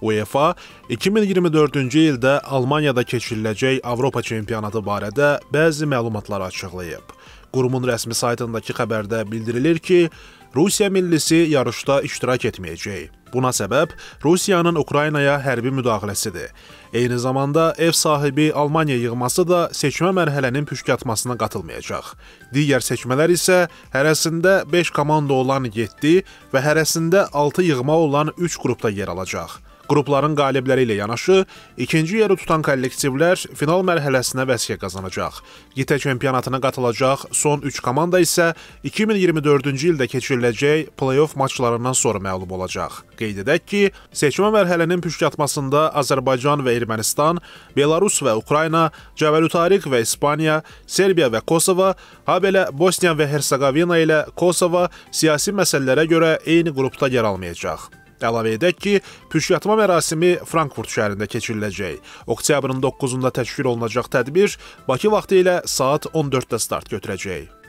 UEFA 2024-cü ildə Almaniyada keçiriləcək Avropa çempionatı barədə bəzi məlumatlar açıqlayıb. Qurumun rəsmi saytındakı xəbərdə bildirilir ki, Rusiya millisi yarışda iştirak etməyəcək. Buna səbəb Rusiyanın Ukraynaya hərbi müdaxiləsidir. Eyni zamanda ev sahibi Almaniya yığması da seçmə mərhələnin püşkatmasına qatılmayacaq. Digər seçmələr isə hərəsində 5 komanda olan 7 və hərəsində 6 yığma olan 3 qrupda yer alacaq. Qrupların qalibləri ilə yanaşı, ikinci yeri tutan kollektivlər final mərhələsinə vəsiqə qazanacaq. Qitə çempionatına qatılacaq son 3 komanda isə 2024-cü ildə keçiriləcək play-off maçlarından sonra məğlub olacaq. Qeyd edək ki, seçmə mərhələnin püşkatmasında Azərbaycan və Ermənistan, Belarus və Ukrayna, Cəbəlü Tariq və İspaniya, Serbiya və Kosova, habelə Bosniya və Hersegovina ilə Kosova siyasi məsələlərə görə eyni qrupda yer almayacaq. Əlavə edək ki, püşkatma mərasimi Frankfurt şəhərində keçiriləcək. Oktyabrın 9-da təşkil olunacaq tədbir Bakı vaxtı ilə saat 14-də start götürəcək.